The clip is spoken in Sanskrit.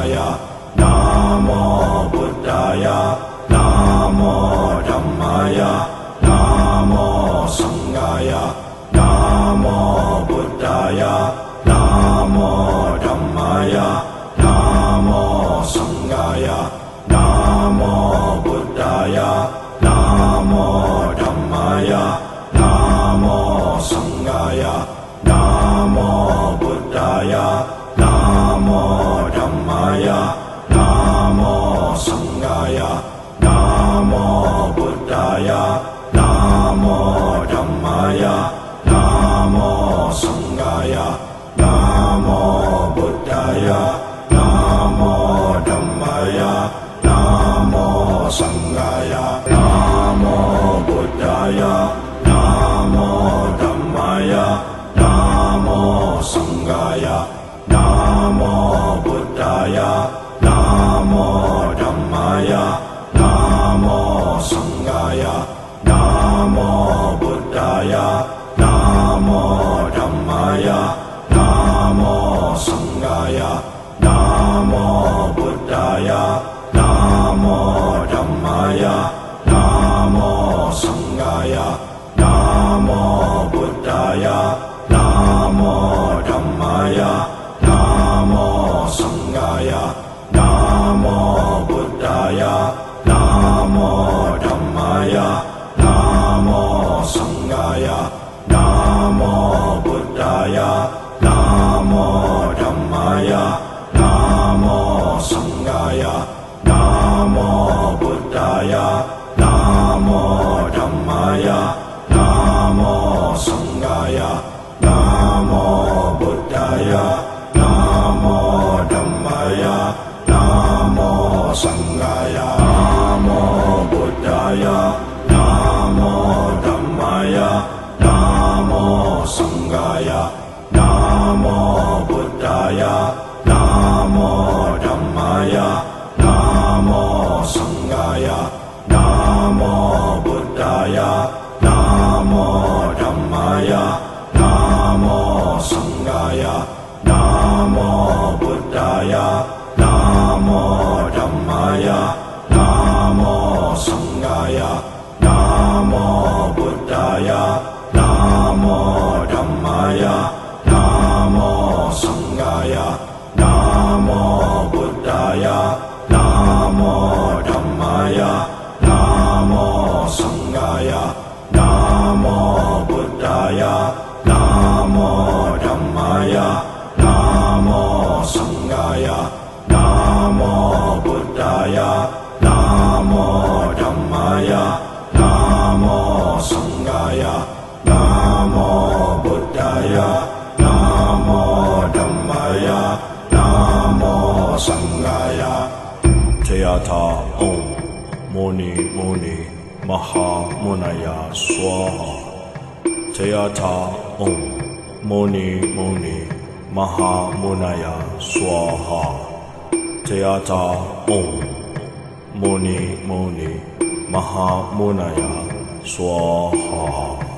Buddhaya, Namo Buddhaya, Namo Dhammaya Namo Sanghaya Namo Buddhaya, Namo Dhammaya Namo Sanghaya Namo Buddhaya, Namo Dhammaya Namo Sanghaya Namo Buddhaya, Namo सङ्गाय NaMo सङ्गाय NaMo बुद्धाय NaMo धम्माय NaMo सङ्गाय NaMo बुद्धाय धम्माय NaMo सङ्गाय NaMo बुद्धाय NaMo धम्माय NaMo सङ्गाय Namo Buddhaya Namo Dhammaya Namo Sanghaya Namo Buddhaya Namo Dhammaya Namo Sanghaya Namo Buddhaya Namo Dhammaya Namo Sanghaya Namo Namo NaMo धम्माय NaMo सङ्गाय NaMo बुद्धाय NaMo धम्माय NaMo सङ्गाय NaMo बुद्धाय NaMo धम्माय NaMo सङ्गाय NaMo बुद्धाय NaMo धम्माय NaMo सङ्गाय NaMo बुद्धाय NaMo धम्माय Munaya, Teata Om, Moni Moni, Maha Munaya Swaha, Teata Om, Moni Moni, Maha Munaya Swaha, Teata Om, Moni Moni, Maha Munaya Swaha.